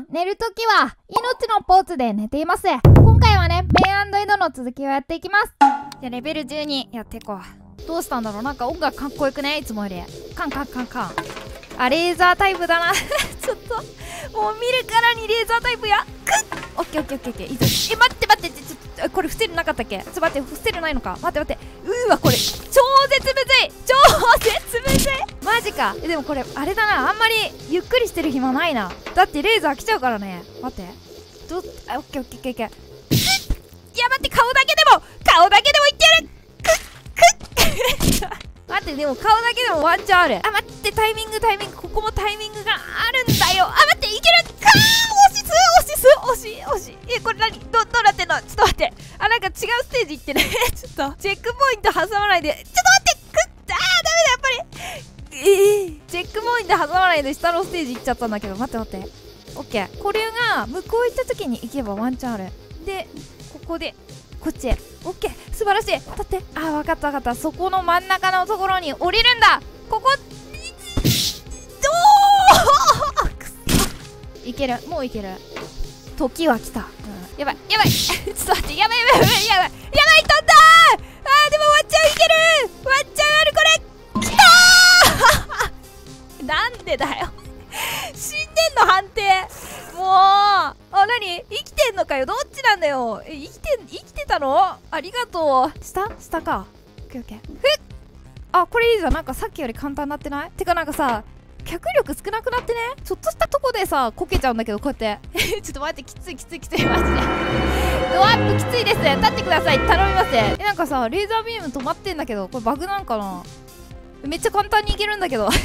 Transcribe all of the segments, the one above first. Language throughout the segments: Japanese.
も寝るときは命のポーズで寝ています。今回はねメイエドの続きをやっていきます。じゃレベル12やっていこう。どうしたんだろう？なんか音楽かっこよくね？いつもより。カンカンカンカン。あレーザータイプだな。ちょっともう見るからにレーザータイプや。くっ！オッケーオッケーオッケーオッケー。いいぞ。え待って待ってちょっとこれ伏せるなかったっけ？ちょっと待って伏せるないのか？待って待って。うーわこれ。超絶むずい！超絶むずい！マジか。えでもこれあれだな。あんまりゆっくりしてる暇ないな。だってレーザー来ちゃうからね。待って。どあオッケーオッケーオッケーオッケー。いや待って顔だけでも顔だけでもいってる！くっくっ。待ってでも顔だけでもワンチャンある。あ待ってタイミングタイミング。ここもタイミングがあるんだよ。あ待って！行ってね。ちょっとチェックポイント挟まないで。ちょっと待ってくっあーダメだやっぱり。ええー、チェックポイント挟まないで下のステージ行っちゃったんだけど。待って待って。オッケー。これが向こう行った時に行けばワンチャンある。でここでこっちへ。オッケー。素晴らしい。立って。あー分かった分かった。そこの真ん中のところに降りるんだ。ここどう？いける。もういける。時は来た、うん、やばいやばい。ちょっと待って。やばいやばいやばいやばいやばい飛んだーあーでもワンチャンいけるワンチャンあるこれ。きたー。なんでだよ。死んでんの判定。もうあ何？生きてんのかよ。どっちなんだよ。え生きて生きてたの？ありがとう。下？下か。オッケーオッケー。ふっ。あこれいいじゃん。なんかさっきより簡単になってない？てかなんかさ脚力少なくなってね？ちょっとしたとこでさこけちゃうんだけどこうやって。ちょっと待ってきついきついきついマジで。ドアップきついです立ってください。頼みますえなんかさレーザービーム止まってんだけどこれバグなんかな？めっちゃ簡単にいけるんだけど。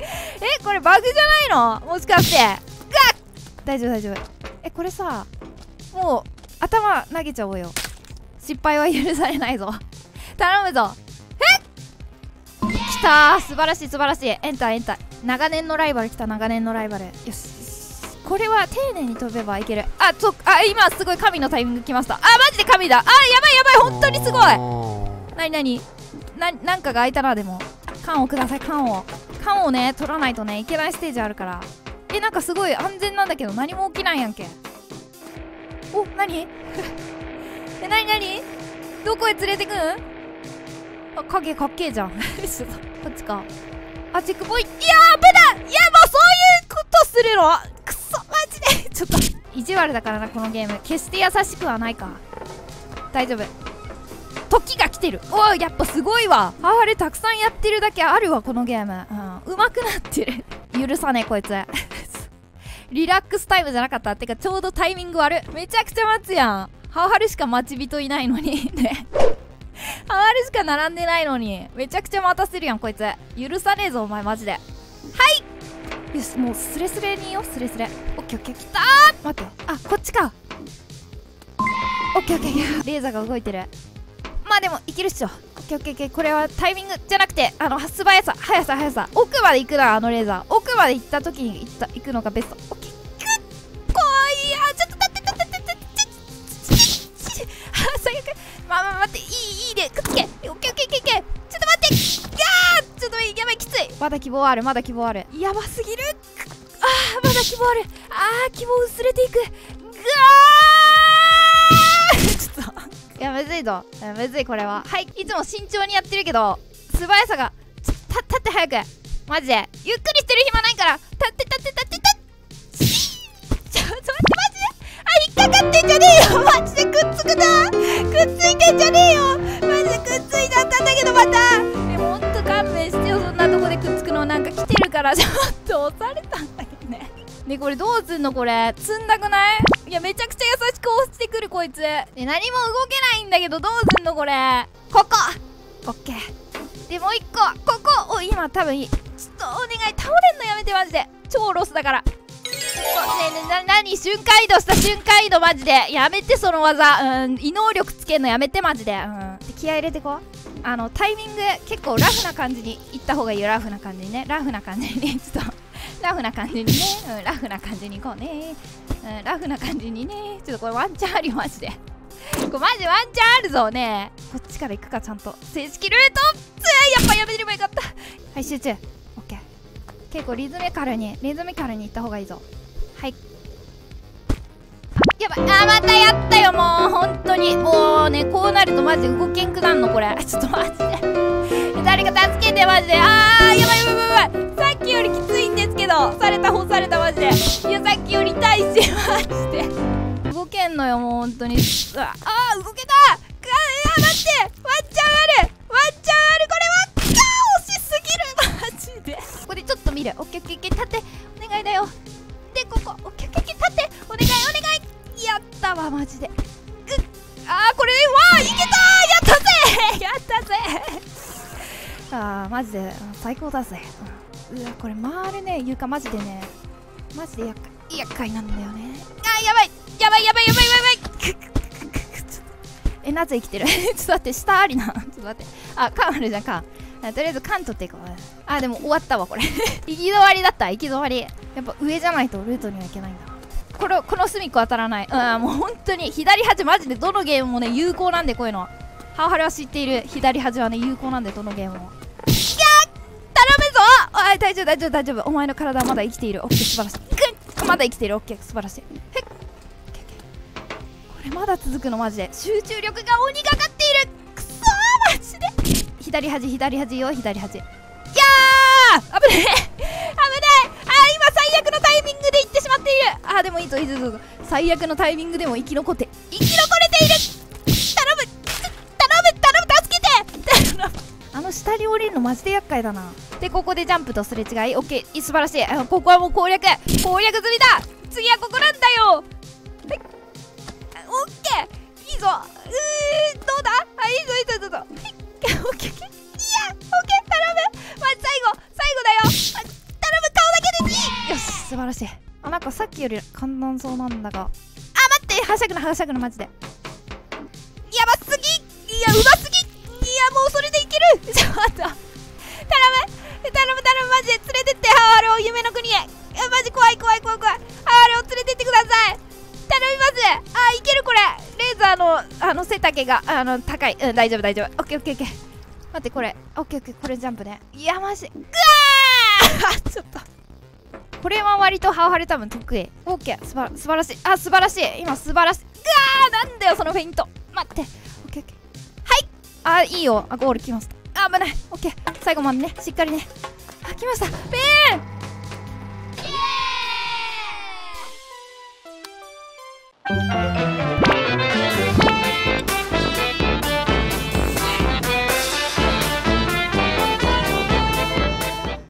えこれバグじゃないの？もしかして。ガッ！大丈夫大丈夫。えこれさもう頭投げちゃおうよ。失敗は許されないぞ。頼むぞ。えっきた素晴らしい素晴らしい。エンターエンター。長年のライバル来た長年のライバル。よし。これは丁寧に飛べばいける。あちょあ今すごい神のタイミング来ました。あマジで神だ。あやばいやばい。本当にすごい。なになにななんかが開いたなでも。缶をください。缶を。缶をね取らないとねいけないステージあるから。えなんかすごい。安全なんだけど何も起きないやんけ。お何？え何何？どこへ連れてくん？あ影かっけえじゃん。こっちかあチェックポイント。いやー危ない。いやもうそういうことするの？くそマジで。ちょっと意地悪だからなこのゲーム。決して優しくはないか。大丈夫。時が来てる。おおやっぱすごいわ。あれたくさんやってるだけあるわこのゲーム。うん上手くなってる。許さねえこいつ。リラックスタイムじゃなかった。ってかちょうどタイミング悪めちゃくちゃ待つやん。ハワルしか待ち人いないのに。ね。ハワルしか並んでないのに。めちゃくちゃ待たせるやんこいつ。許さねえぞお前マジで。はい!よしもうスレスレにいようスレスレ。オッケーオッケーきたー!待って。あこっちか。オッケーオッケーオッケー。レーザーが動いてる。まあでもいけるっしょ。オッケーオッケーオッケー。これはタイミングじゃなくてあの素早さ速さ速さ。奥まで行くなあのレーザー。奥まで行った時に行った行くのがベスト。まあまあ待っていいいいでくっつけ。オッケーオッケーオッケーオッケー。ちょっと待って。いやーちょっとやばいきつい。まだ希望あるまだ希望ある。やばすぎる。あーまだ希望ある。あー希望薄れていく。ぐわー。ちょっといやむずいぞ。むずいこれは。はいいつも慎重にやってるけど素早さがた立って早く。マジで。ゆっくりしてる暇ないからからちょっと押されたんだけどね。ねこれどうすんのこれ。積んだくない？いやめちゃくちゃ優しく押してくるこいつ。で何も動けないんだけどどうすんのこれ。ここ。オッケー。でもう一個。ここ。お今多分いいちょっとお願い倒れんのやめてマジで。超ロスだから。ねえねえな何？瞬間移動した瞬間移動マジで。やめてその技。うん。異能力つけんのやめてマジで。うん。で気合入れてこうあのタイミング結構ラフな感じにいった方がいいよ。ラフな感じにね。ラフな感じにね ちょっと。ラフな感じにね、うん、ラフな感じに行こうね、うん、ラフな感じにね。ちょっとこれワンチャンあるよマジでこれマジワンチャンあるぞね。こっちから行くかちゃんと。正式ルート。つやっぱやめればよかった。はい集中。オッケー。結構リズミカルにリズミカルに行った方がいいぞ。はい。ばい。あまたやったよもう本当に。もうねこうなるとマジ動けんくなんのこれ。ちょっとマジで誰か助けてマジで。あーやばいやばいやばいさっきよりきついんですけどされた方されたマジで。いやさっきより痛いしマジで。動けんのよもう本当に。うわあー動けた。あいや待って。ワンチャンある。ワンチャンある。これは惜しすぎる。マジで。ここでちょっと見る。オッケーオッケーオッケー立て。お願いだよ。でここ。オッケーオッケーケー立て。お願いお願い。やったわマジで。うっあーこれわあいけたやったぜ やったぜあーマジで最高だぜ、うわこれ回るね床マジでね。マジで厄介厄介なんだよね。あーやばい。やばいやばいやばいやばい えなぜ生きてる？ちょっと待って下ありな。ちょっと待って。あ缶あるじゃん缶あとりあえず缶取っていこう。あでも終わったわこれ。行き止まりだった行き止まり。やっぱ上じゃないとルートにはいけないんだ。これこの隅っこ当たらない。うんもう本当に。左端マジでどのゲームもね有効なんでこういうのハオハルは知っている。左端はね有効なんでどのゲームも。いや頼むぞ！おい大丈夫大丈夫大丈夫。お前の体はまだ生きている。オッケー素晴らしい。ぐっまだ生きている。オッケー素晴らしい。へっこれまだ続くのマジで。集中力が鬼がかっている。くそーマジで。左端左端よ左端。いやー！危ねえ。もいいぞいいぞいいぞ最悪のタイミングでも生き残って。生き残れている。頼む。頼む頼む助けて。あの下に降りるのマジで厄介だな。でここでジャンプとすれ違い。オッケー。素晴らしい。あここはもう攻略。攻略済みだ。次はここなんだよ。はいオッケー。いいぞ。うーどうだ？あいいぞいいぞどうぞ。はい。オッケーオッケー。いやオッケー。頼む。まあ、最後。最後だよ、ま頼む。顔だけで2よし素晴らしいあなんかさっきより簡単そうなんだが。あ待ってはしゃぐなはしゃぐなマジで。やばすぎ。いやうますぎ。いやもうそれでいける。ちょっと頼む。頼む頼むマジで。連れてってハワールを夢の国へ。マジ怖い怖い怖い怖い。ハワールを連れてってください。頼みます。あいけるこれ。レーザーのあの背丈があの高い。うん大丈夫大丈夫。オッケーオッケーオッケー。待ってこれ。オッケーオッケー。これジャンプね。いやマジ。うわーちょっとこれは割とハワハル多分得意。オッケーすば素晴らしい。あ素晴らしい。今素晴らしい。うわーなんだよそのフェイント。待って。OKOK はい。あいいよ。あゴール来ますあ危ない。OK 最後までね。しっかりね。あ来ました。ペーン